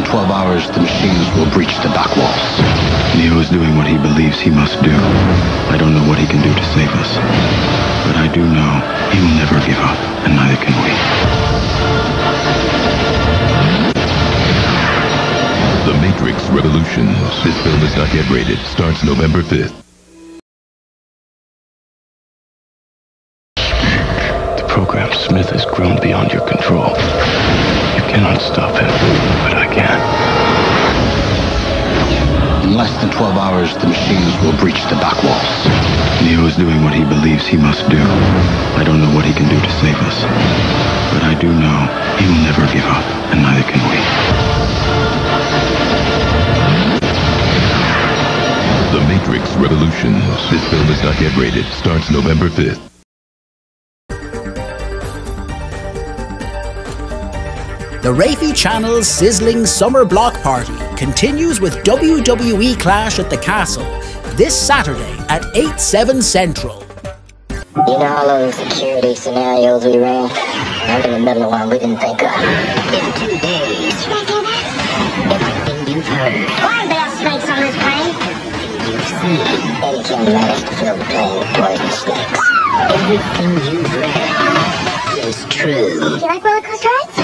In 12 hours, the machines will breach the dock walls. Neo is doing what he believes he must do. I don't know what he can do to save us. But I do know he will never give up, and neither can we. The Matrix Revolutions. This film is not yet rated. Starts November 5th. The program Smith has grown beyond your control. You cannot stop him, but I can. In less than 12 hours, the machines will breach the dock walls. Neo is doing what he believes he must do. I don't know what he can do to save us. But I do know he will never give up, and neither can we. The Matrix Revolutions. This film is not yet rated. Starts November 5th. The Raphy Channel's sizzling summer block party continues with WWE Clash at the Castle this Saturday at 8 7 Central. You know all those security scenarios we ran? I'm in the middle of one we didn't think of. In two days, everything you've heard, Why are there snakes on this plane? you've seen, Eddie Kim managed to fill the plane with poison snakes. Everything you've read is true. Do you like roller coaster rides?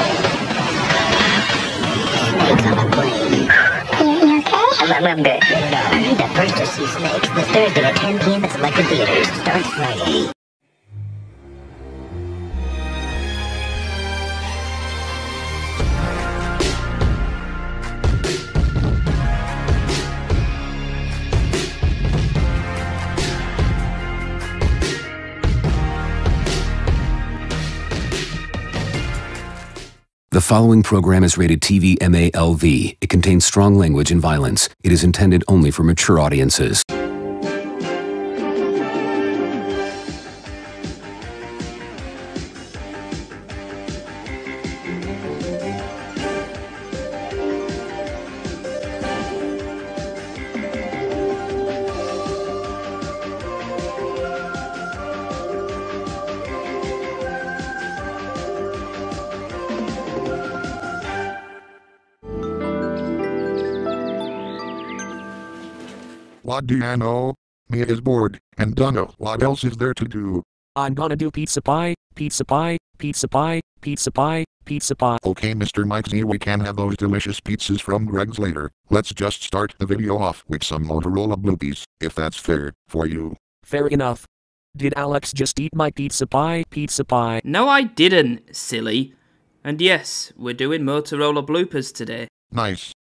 You? Remember, the first to see snakes this Thursday at 10 p.m. at selected theaters. Starts Friday. The following program is rated TV MALV. It contains strong language and violence. It is intended only for mature audiences. What do you know? Mia is bored, and dunno what else is there to do. I'm gonna do pizza pie, pizza pie, pizza pie, pizza pie, pizza pie. Okay Mr. Mike Z we can have those delicious pizzas from Greg's later. Let's just start the video off with some Motorola bloopies, if that's fair, for you. Fair enough. Did Alex just eat my pizza pie, pizza pie? No, I didn't, silly. And yes, we're doing Motorola bloopers today. Nice.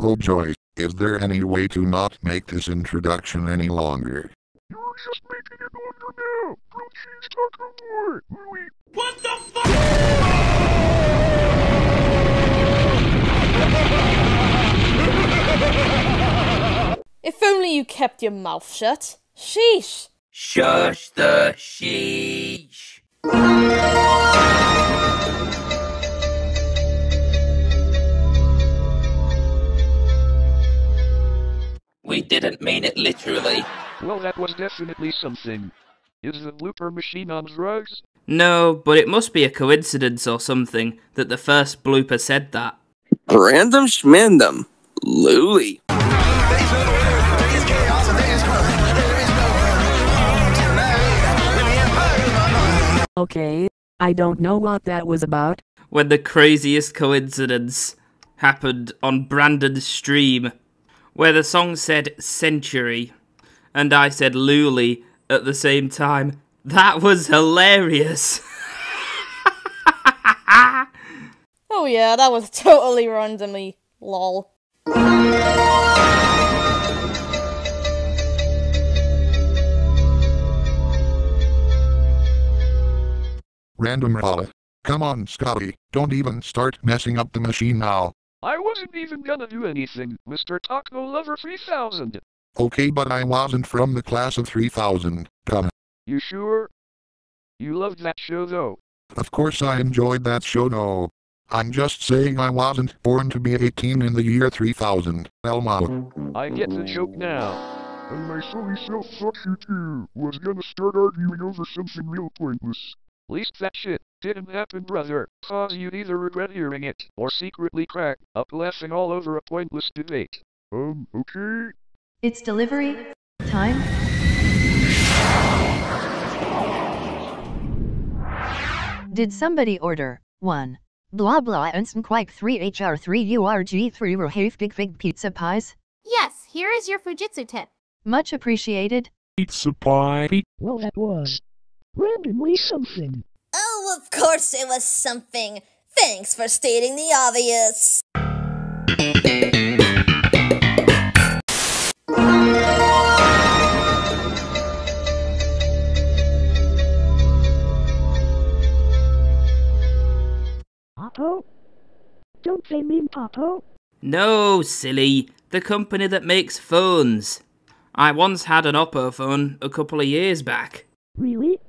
Oh joy, is there any way to not make this introduction any longer? You're just making it longer now. Blue cheese taco more. Louis. What the fuck? If only you kept your mouth shut. Sheesh. Shush the sheesh. We didn't mean it literally. Well, that was definitely something. Is the blooper machine on drugs? No, but it must be a coincidence or something that the first blooper said that. Random schmandom. Luli. Okay, I don't know what that was about. When the craziest coincidence happened on Brandon's stream, where the song said Century, and I said Luli at the same time. That was hilarious. Oh yeah, that was totally randomly. Lol. Random Rala. Come on Scotty, don't even start messing up the machine now. I wasn't even gonna do anything, Mr. Taco Lover 3000. Okay but I wasn't from the class of 3000, Come. You sure? You loved that show though. Of course I enjoyed that show no. I'm just saying I wasn't born to be 18 in the year 3000, Elmo. I get the joke now. And my silly self thought you two was gonna start arguing over something real pointless. Least that shit didn't happen, brother, cause you'd either regret hearing it, or secretly crack up laughing all over a pointless debate. Um, okay. It's delivery time. Did somebody order one blah blah instant quake 3 HR 3 URG 3 Rahave Big Fig pizza pies? Yes, here is your Fujitsu tip. Much appreciated. Pizza pie. Well, that was randomly something. Oh, of course it was something. Thanks for stating the obvious. Popo? Don't they mean Popo? No, silly. The company that makes phones. I once had an Oppo phone a couple of years back. Really?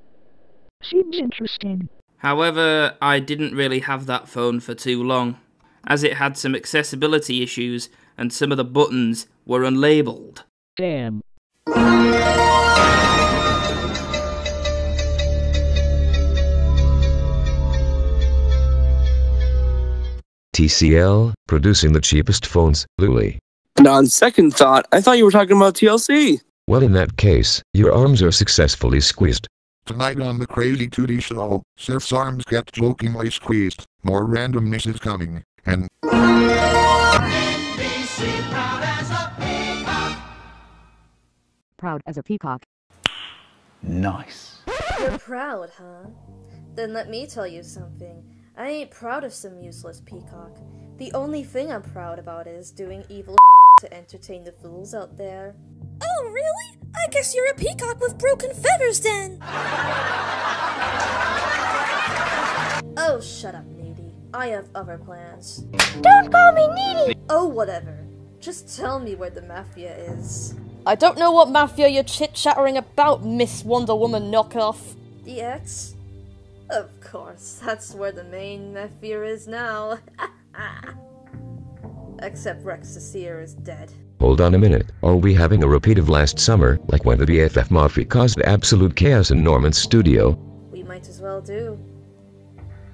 Seems interesting. However, I didn't really have that phone for too long, as it had some accessibility issues and some of the buttons were unlabeled. Damn. TCL, producing the cheapest phones, Luli. And on second thought, I thought you were talking about TLC. Well, in that case, your arms are successfully squeezed. Tonight on the Crazy 2D show, Sif's arms get jokingly squeezed. More randomness is coming. And Proud as a peacock. Nice. You're proud, huh? Then let me tell you something. I ain't proud of some useless peacock. The only thing I'm proud about is doing evil to entertain the fools out there. Oh, really? I guess you're a peacock with broken feathers then. Oh, shut up, Needy. I have other plans. Don't call me needy. Oh, whatever. Just tell me where the mafia is. I don't know what mafia you're chit-chattering about, Miss Wonder Woman knockoff. The X? Of course, that's where the main mafia is now. Except Rex the Seer is dead. Hold on a minute. Are we having a repeat of last summer, like when the BFF Mafia caused absolute chaos in Norman's studio? We might as well do.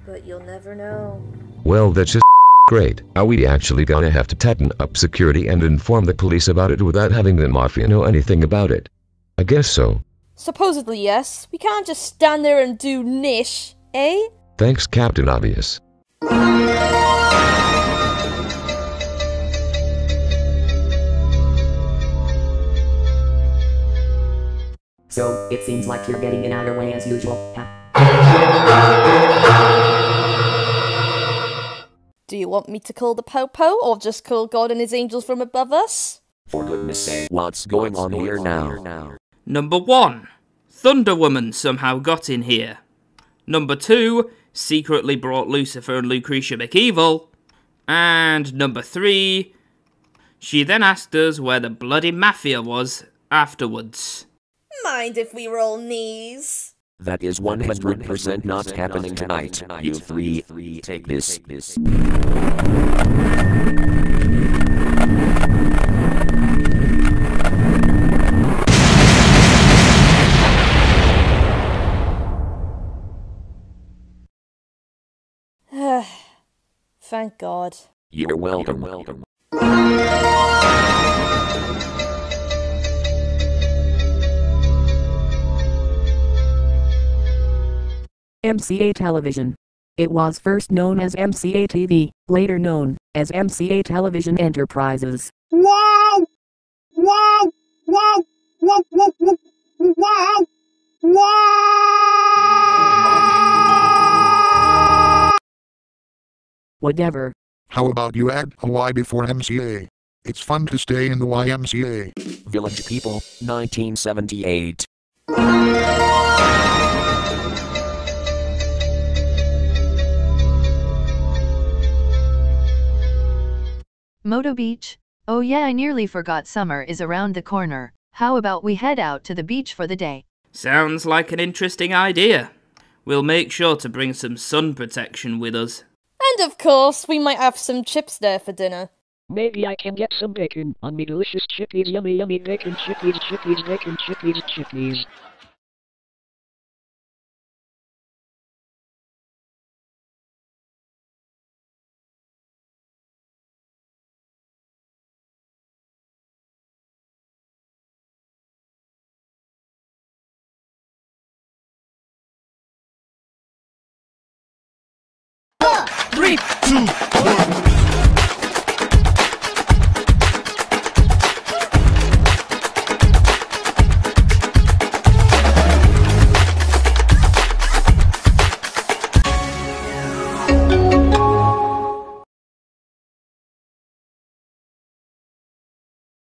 But you'll never know. Well, that's just great. Are we actually gonna have to tighten up security and inform the police about it without having the Mafia know anything about it? I guess so. Supposedly, yes. We can't just stand there and do nish, eh? Thanks, Captain Obvious. So, it seems like you're getting in our way as usual. Do you want me to call the Popo, or just call God and his angels from above us? For goodness sake, what's going on here now? Number 1. Thunder Woman somehow got in here. Number 2. Secretly brought Lucifer and Lucretia McEvil. And number 3. She then asked us where the bloody mafia was afterwards. Mind if we roll knees? That is 100% not happening tonight. You three, take this. Thank God. You're welcome. welcome. MCA Television. It was first known as MCA TV, later known as MCA Television Enterprises. Wow! Wow! Wow! Wow! Wow! Wow! Wow! Whatever. how about you add a Y before MCA? It's fun to stay in the YMCA. Village People, 1978. Moto Beach? Oh yeah, I nearly forgot summer is around the corner. How about we head out to the beach for the day? Sounds like an interesting idea. We'll make sure to bring some sun protection with us. And of course, we might have some chips there for dinner. Maybe I can get some bacon on me delicious chippies. Yummy, yummy bacon chippies, chippies, bacon chippies, chippies. Three, two, one.